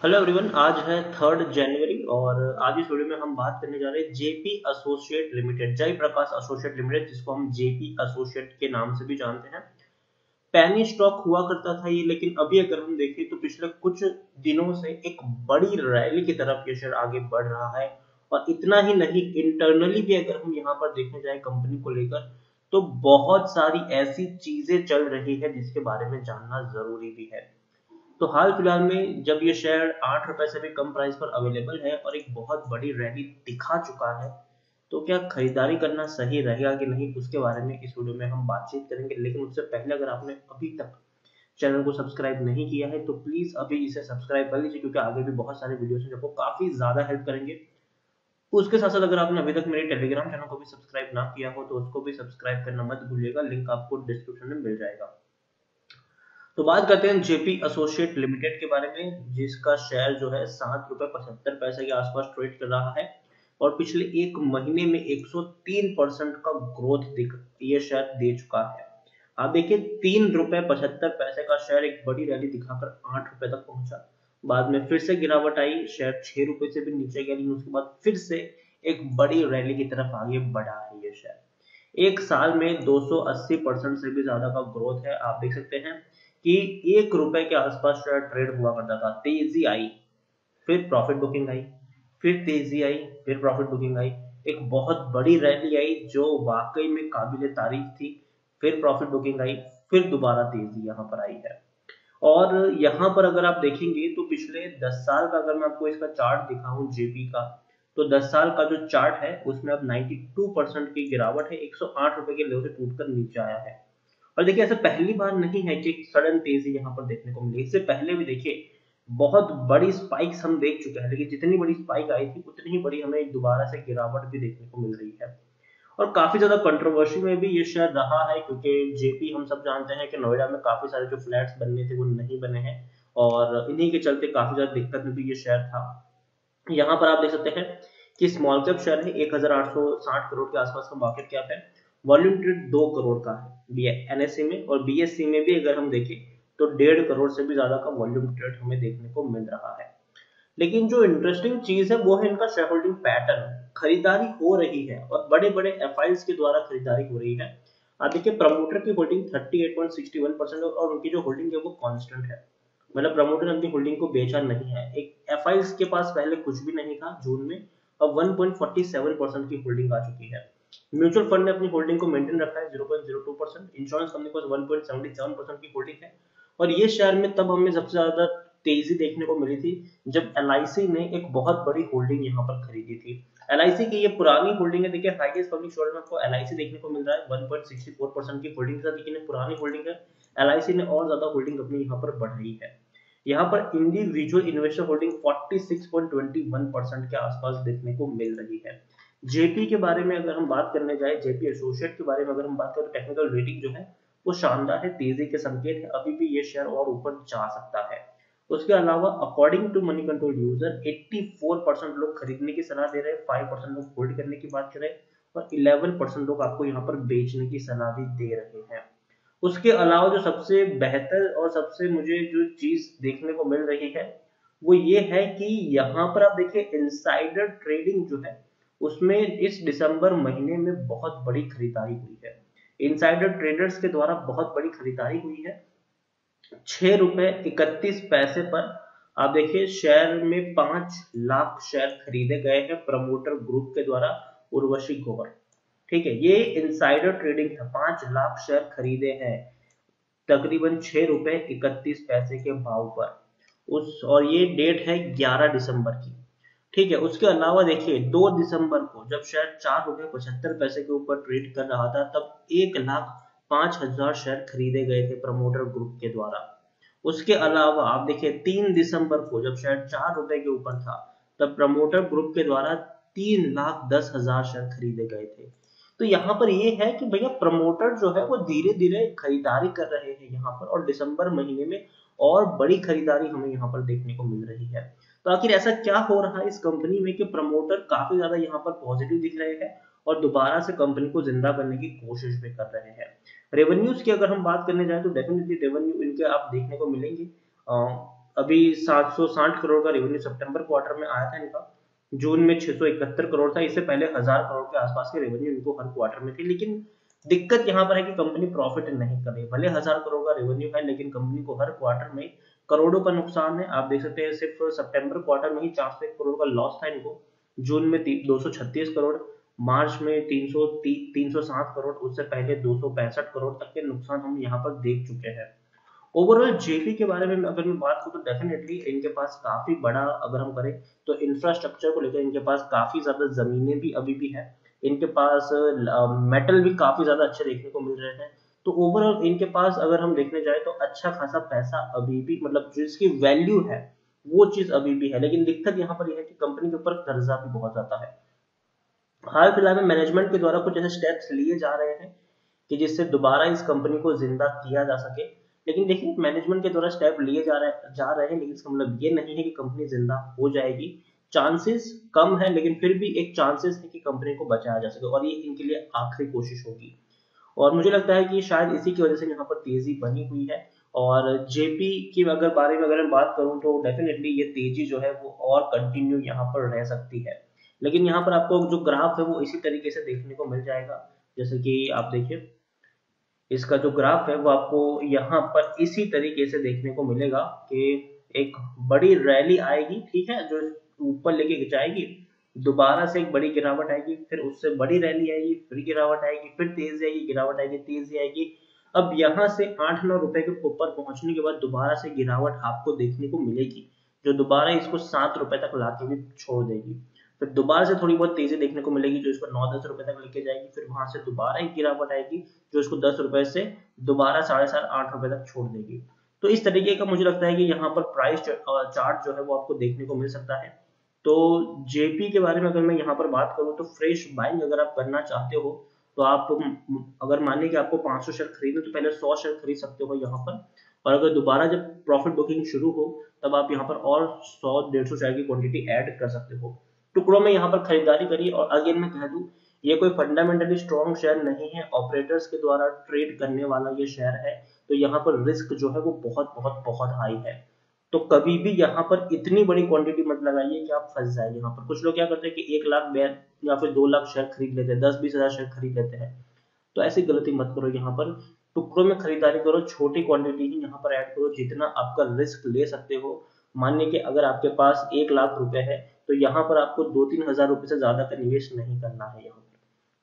Hello everyone आज है third जनवरी और आज इस वीडियो में हम बात करने जा रहे हैं जेपी एसोसिएट लिमिटेड जय प्रकाश एसोसिएट लिमिटेड जिसको हम जेपी एसोसिएट के नाम से भी जानते हैं। पैनी स्टॉक हुआ करता था ये, लेकिन अभी अगर हम देखें तो पिछले कुछ दिनों से एक बड़ी रैली की तरफ़ ये शेयर आगे बढ़ रहा है। और इतना ही नहीं इंटरनली भी अगर हम यहाँ पर देखने जाए कंपनी को लेकर तो बहुत सारी ऐसी चीज़ें चल रही है जिसके बारे में जानना ज़रूरी भी है। तो हाल फ़िलहाल में जब ये शेयर आठ रुपए से भी कम प्राइस पर अवेलेबल है और एक बहुत बड़ी रैली दिखा चुका है तो क्या खरीदारी करना सही रहेगा कि नहीं, उसके बारे में इस वीडियो में हम बातचीत करेंगे। लेकिन उससे पहले अगर आपने अभी तक चैनल को सब्सक्राइब नहीं किया है तो प्लीज़ अभी इसे सब्सक्राइब कर लीजिए, क्योंकि आगे भी बहुत सारे वीडियोस हैं जो काफ़ी ज़्यादा हेल्प करेंगे। उसके साथ साथ अगर आपने अभी तक मेरे टेलीग्राम चैनल को भी सब्सक्राइब ना किया हो तो उसको भी सब्सक्राइब करना मत भूलिएगा लिंक आपको डिस्क्रिप्शन में मिल जाएगा। तो बात करते हैं जेपी एसोसिएट लिमिटेड के बारे में, जिसका शेयर जो है सात रुपए पचहत्तर पैसे के आसपास ट्रेड कर रहा है और पिछले एक महीने में 103 परसेंट का ग्रोथ दिख, ये शेयर दे चुका है। आप देखिए, तीन रुपए पचहत्तर पैसे का शेयर एक बड़ी रैली दिखाकर आठ रुपए तक पहुँचा। बाद में फिर से गिरावट आई शेयर छह रुपए से भी नीचे गया, लेकिन उसके बाद फिर से एक बड़ी रैली की तरफ़ आगे बढ़ा है ये शेयर एक साल में 280 परसेंट से भी ज़्यादा का ग्रोथ है, आप देख सकते हैं। कि एक रुपए के आसपास ट्रेड हुआ करता था। तेज़ी आई, फिर प्रॉफिट बुकिंग आई, फिर तेज़ी आई, फिर प्रॉफिट बुकिंग आई। एक बहुत बड़ी रैली आई जो वाकई में काबिल तारीफ़ थी। फिर प्रॉफिट बुकिंग आई, फिर दोबारा तेज़ी यहाँ पर आई है। और यहाँ पर अगर आप देखेंगे तो पिछले 10 साल का अगर मैं आपको इसका चार्ट दिखाऊँ जेपी का तो 10 साल का जो चार्ट है, उसमें अब 92 परसेंट की गिरावट है। 108 रुपए के लेवल से टूटकर नीचे आया है। और देखिए, ऐसा पहली बार नहीं है कि सडन तेज़ी यहाँ पर देखने को मिली। इससे पहले भी देखिए, बहुत बड़ी स्पाइक्स हम देख चुके हैं। लेकिन जितनी बड़ी स्पाइक आई थी, उतनी ही बड़ी हमें दोबारा से गिरावट भी देखने को मिल रही है। और काफ़ी ज़्यादा कंट्रोवर्सी में भी ये शेयर रहा है, क्योंकि जेपी हम सब जानते हैं कि नोएडा में काफ़ी सारे जो फ्लैट्स बनने थे, वो नहीं बने हैं। और इन्हीं के चलते काफ़ी ज़्यादा दिक्कत में भी ये शेयर था। यहाँ पर आप देख सकते हैं कि स्मॉल कैप शेयर है, एक करोड़ के आसपास का मार्केट कैप है। वॉल्यूम ट्रेड दो करोड़ का है एनएससी में। और बीएससी में भी अगर हम देखें तो डेढ़ करोड़ से भी ज़्यादा का वॉल्यूम ट्रेड हमें देखने को मिल रहा है। लेकिन जो इंटरेस्टिंग चीज़ है, वो है इनका शेयर होल्डिंग पैटर्न खरीदारी हो रही है और बड़े बड़े एफ़ के द्वारा खरीदारी हो रही है। आप देखिए प्रमोटर की होल्डिंग 38.61 परसेंट और उनकी जो होल्डिंग है, वो कांस्टेंट है। मतलब प्रमोटर ने अपनी होल्डिंग को बेचा नहीं है। एक एफ़ के पास पहले कुछ भी नहीं था जून में, अब 1.47 परसेंट की होल्डिंग आ चुकी है। म्यूचुअल फंड ने अपनी होल्डिंग को मेंटेन रखा है 0.02 परसेंट। इंश्योरेंस कंपनी को 1.77 परसेंट की होल्डिंग है। और ये शेयर में तब हमें सबसे ज़्यादा तेज़ी देखने को मिली थी जब एलआईसी ने एक बहुत बड़ी होल्डिंग यहाँ पर खरीदी थी। एलआईसी की ये पुरानी होल्डिंग है, देखिए हाईएस्ट पब्लिक शेयर में आपको एल देखने को मिल रहा है। 1.64 परसेंट की होल्डिंग साथ लेकिन पुरानी होल्डिंग है। एल ने और ज़्यादा होल्डिंग अपनी यहाँ पर बढ़ाई है। यहाँ पर इंडिविजुअल इन्वेस्टर होल्डिंग 46.21 परसेंट के आसपास देखने को मिल रही है। जेपी के बारे में अगर हम बात करने जाए जेपी एसोसिएट के बारे में अगर हम बात करें टेक्निकल रेटिंग जो है, वो शानदार है, तेज़ी के संकेत है। अभी भी ये शेयर और ऊपर जा सकता है। उसके अलावा according to Moneycontrol user 84 percent लोग खरीदने की सलाह दे रहे हैं 5 परसेंट लोग होल्ड करने की बात कर रहे हैं और 11 परसेंट लोग आपको यहाँ पर बेचने की सलाह भी दे रहे हैं। उसके अलावा जो सबसे बेहतर और सबसे मुझे जो चीज़ देखने को मिल रही है, वो ये है कि यहाँ पर आप देखिए इनसाइडर ट्रेडिंग जो है उसमें इस दिसंबर महीने में बहुत बड़ी खरीदारी हुई है। इनसाइडर ट्रेडर्स के द्वारा बहुत बड़ी खरीदारी हुई है। छह रुपए इकतीस पैसे पर, आप देखिए शेयर में पाँच लाख शेयर खरीदे गए हैं प्रमोटर ग्रुप के द्वारा उर्वशी गोवर। ठीक है, ये इनसाइडर ट्रेडिंग था। पाँच लाख शेयर खरीदे हैं, तकरीबन छह रुपए इकतीस पैसे के भाव पर। उस, और ये डेट है 11 दिसंबर की। ठीक है, उसके अलावा देखिए, दो दिसंबर को जब शेयर चार रुपए पचहत्तर पैसे के ऊपर ट्रेड कर रहा था, तब एक लाख पाँच हज़ार शेयर खरीदे गए थे प्रमोटर ग्रुप के द्वारा। उसके अलावा आप देखिए, तीन दिसंबर को जब शेयर चार रुपए के ऊपर था, तब प्रमोटर ग्रुप के द्वारा तीन लाख दस हज़ार शेयर खरीदे गए थे। तो यहाँ पर ये है कि भैया, प्रमोटर जो है वो धीरे धीरे खरीदारी कर रहे हैं यहाँ पर, और दिसंबर महीने में और बड़ी खरीदारी हमें यहाँ पर देखने को मिल रही है। तो आखिर ऐसा क्या हो रहा है इस कंपनी में कि प्रमोटर काफ़ी ज़्यादा यहाँ पर पॉजिटिव दिख रहे हैं और दोबारा से कंपनी को ज़िंदा करने की कोशिश भी कर रहे हैं। रेवेन्यूज की अगर हम बात करने जाए तो डेफिनेटली रेवेन्यू इनके आप देखने को मिलेंगे। अभी 760 करोड़ का रेवेन्यू सितंबर क्वार्टर में आया था इनका। जून में 671 करोड़ था, इससे पहले हज़ार करोड़ के आसपास के रेवेन्यू इनको हर क्वार्टर में थे, लेकिन दिक्कत यहाँ पर है कि कंपनी प्रॉफिट नहीं करे भले हज़ार करोड़ का रेवेन्यू है, लेकिन कंपनी को हर क्वार्टर में करोड़ों का नुकसान है। आप देख सकते हैं, सिर्फ़ सितंबर क्वार्टर में ही चार सौ करोड़ का लॉस था इनको। जून में दो सौ छत्तीस करोड़, मार्च में 300 307 करोड़, उससे पहले दो सौ पैंसठ करोड़ तक के नुकसान हम यहाँ पर देख चुके हैं। ओवरऑल जेपी के बारे में अगर मैं बात करूँ तो डेफिनेटली इनके पास काफ़ी बड़ा अगर हम करें तो इंफ्रास्ट्रक्चर को लेकर इनके पास काफ़ी ज़्यादा जमीनें भी अभी भी है। इनके पास मेटल भी काफ़ी ज़्यादा अच्छे देखने को मिल रहे हैं। तो ओवरऑल इनके पास अगर हम देखने जाए तो अच्छा खासा पैसा अभी भी मतलब जिसकी वैल्यू है, वो चीज़ अभी भी है। लेकिन दिक्कत यहाँ पर यह है कि कंपनी के ऊपर कर्जा भी बहुत ज़्यादा है। हाल फ़िलहाल में मैनेजमेंट के द्वारा कुछ ऐसे स्टेप्स लिए जा रहे हैं कि जिससे दोबारा इस कंपनी को ज़िंदा किया जा सके। लेकिन देखिए मैनेजमेंट के द्वारा स्टेप लिए जा रहे जा रहे हैं, लेकिन इसका मतलब ये नहीं है कि कंपनी ज़िंदा हो जाएगी। चांसेस कम है, लेकिन फिर भी एक चांसेस है कि कंपनी को बचाया जा सके और ये इनके लिए आखिरी कोशिश होगी। और मुझे लगता है कि शायद इसी की वजह से यहाँ पर तेज़ी बनी हुई है। और जेपी की अगर बारे में अगर मैं बात करूँ तो डेफिनेटली ये तेज़ी जो है वो और कंटिन्यू यहाँ पर रह सकती है। लेकिन यहाँ पर आपको जो ग्राफ है वो इसी तरीके से देखने को मिल जाएगा। जैसे कि आप देखिए, इसका जो ग्राफ है वो आपको यहाँ पर इसी तरीके से देखने को मिलेगा कि एक बड़ी रैली आएगी, ठीक है, जो ऊपर लेके जाएगी। दोबारा से एक बड़ी गिरावट आएगी, फिर उससे बड़ी रैली आएगी, फिर गिरावट आएगी, फिर तेज़ी आएगी, गिरावट आएगी, तेज़ी आएगी। अब यहाँ से आठ नौ रुपए के ऊपर पहुँचने के बाद दोबारा से गिरावट आपको देखने को मिलेगी, जो दोबारा इसको सात रुपए तक लाके भी छोड़ देगी। फिर दोबारा से थोड़ी बहुत तेज़ी देखने को मिलेगी, जो इसको नौ दस रुपए तक लेके जाएगी, फिर वहाँ से दोबारा एक गिरावट आएगी, जो इसको दस रुपए से दोबारा साढ़े सात, आठ रुपए तक छोड़ देगी। तो इस तरीके का मुझे लगता है कि यहाँ पर प्राइस चार्ट जो है वो आपको देखने को मिल सकता है। तो जेपी के बारे में अगर मैं यहाँ पर बात करूँ तो फ्रेश बाइंग अगर आप करना चाहते हो तो आप अगर मानिए कि आपको 500 शेयर खरीदे तो पहले 100 शेयर खरीद सकते हो यहाँ पर। और अगर दोबारा जब प्रॉफिट बुकिंग शुरू हो, तब आप यहाँ पर और 100 150 शेयर की क्वांटिटी ऐड कर सकते हो। टुकड़ों में यहाँ पर खरीदारी करिए। और अगेन मैं कह दूँ, ये कोई फंडामेंटली स्ट्रॉन्ग शेयर नहीं है। ऑपरेटर्स के द्वारा ट्रेड करने वाला ये शेयर है। तो यहाँ पर रिस्क जो है, वो बहुत बहुत बहुत हाई है। तो कभी भी यहाँ पर इतनी बड़ी क्वांटिटी मत लगाइए कि आप फंस जाए यहाँ पर। कुछ लोग क्या करते हैं कि एक लाख बैन या फिर दो लाख शेयर खरीद लेते हैं दस बीस हज़ार शेयर खरीद लेते हैं। तो ऐसी गलती मत करो यहाँ पर। टुकड़ों में खरीदारी करो, छोटी क्वांटिटी ही यहाँ पर ऐड करो जितना आपका रिस्क ले सकते हो। मानिए कि अगर आपके पास एक लाख रुपए है तो यहाँ पर आपको दो तीन हज़ार रुपए से ज़्यादा का निवेश नहीं करना है यहाँ पर।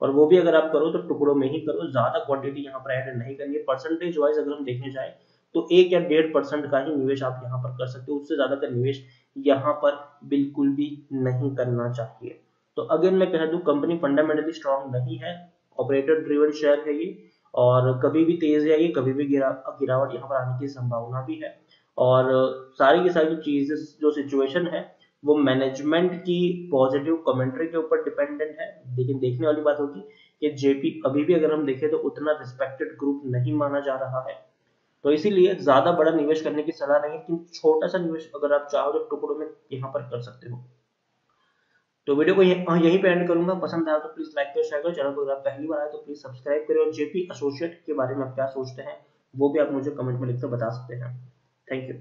और वो भी अगर आप करो तो टुकड़ों में ही करो, ज़्यादा क्वांटिटी यहाँ पर ऐड नहीं करनी है। परसेंटेज वाइज अगर हम देखने जाए तो एक या डेढ़ परसेंट का ही निवेश आप यहाँ पर कर सकते हो। उससे ज़्यादा का निवेश यहाँ पर बिल्कुल भी नहीं करना चाहिए। तो अगेन मैं कह दू कंपनी फंडामेंटली स्ट्रॉन्ग नहीं है ऑपरेटर ड्रिवन शेयर है ये, और कभी भी तेज आएगी कभी भी गिरा, गिरावट यहाँ पर आने की संभावना भी है। और सारी की सारी चीजेस जो सिचुएशन है, वो मैनेजमेंट की पॉजिटिव कमेंट्री के ऊपर डिपेंडेंट है। लेकिन देखने वाली बात होगी कि जेपी अभी भी अगर हम देखें तो उतना रिस्पेक्टेड ग्रुप नहीं माना जा रहा है। तो इसीलिए ज़्यादा बड़ा निवेश करने की सलाह नहीं है छोटा सा निवेश अगर आप चाहो तो टुकड़ों में यहाँ पर कर सकते हो। तो वीडियो को हाँ, यहीं पे एंड करूँगा। पसंद आया तो प्लीज़ लाइक करो शेयर करो। चैनल को अगर आप पहली बार आए तो प्लीज़ सब्सक्राइब करें और जेपी एसोसिएट के बारे में आप क्या सोचते हैं वो भी आप मुझे कमेंट में लिखकर बता सकते हैं। Thank you